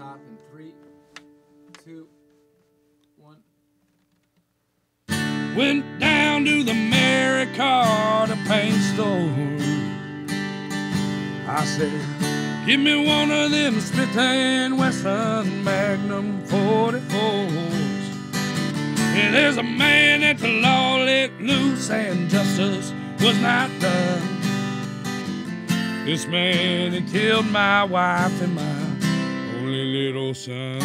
top in three, two, one. Went down to the Mary Carter paint store. I said, Give me one of them Smith and Wesson Magnum 44s. Yeah, there's a man that the law let loose and justice was not done. This man had killed my wife and my only little son.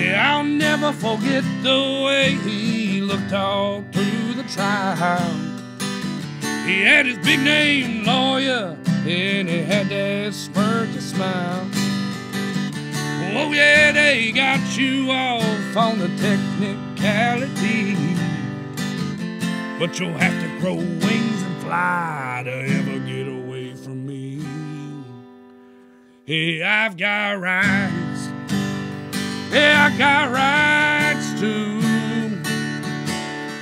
Yeah, I'll never forget the way he looked all through the trial. He had his big name lawyer, and he had that smirky smile. Oh yeah, they got you off on the technicality, but you'll have to grow wings and fly to ever Hey, I've got rights. Hey, I got rights too.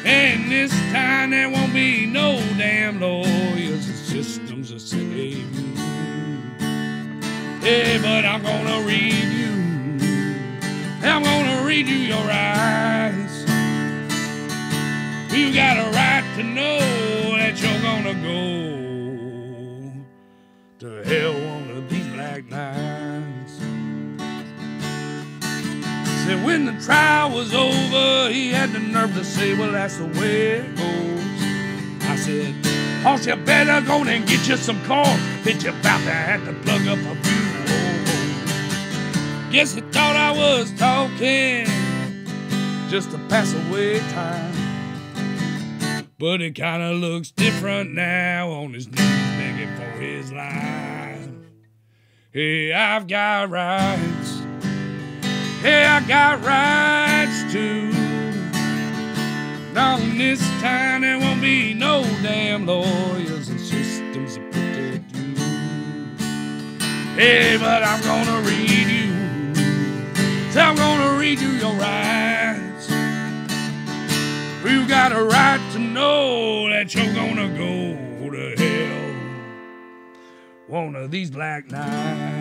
And this time there won't be no damn lawyers and systems save you. Hey, but I'm gonna read you. I'm gonna read you your rights. You got a right to know that you're gonna go to hell nights. Said when the trial was over, he had the nerve to say, Well, that's the way it goes. I said, Hoss, you better go and get you some corn. Bitch, you about to have to plug up a few holes. Guess he thought I was talking just to pass away time. But it kinda looks different now on his knees begging for his life. Hey, I've got rights. Hey, I got rights too. Now this time there won't be no damn lawyers and systems to protect you. Hey, but I'm gonna read you. So I'm gonna read you your rights. You got a right to know that you're gonna go one of these black nights.